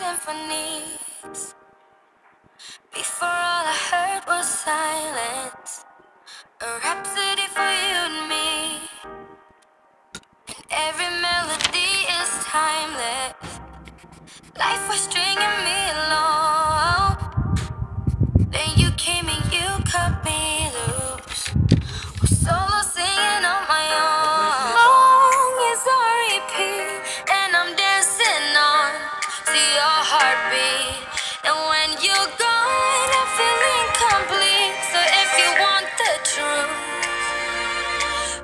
symphonies. Before all I heard was silence, a rhapsody for you and me. And every melody is timeless. Life was stringing.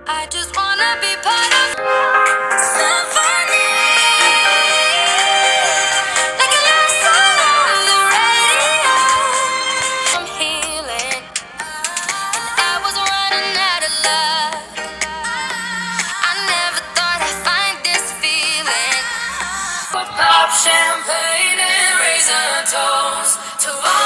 I just wanna be part of symphony. Like a love song on the radio. I'm healing. And I was running out of love I never thought I'd find this feeling. Pop champagne and raise toast to all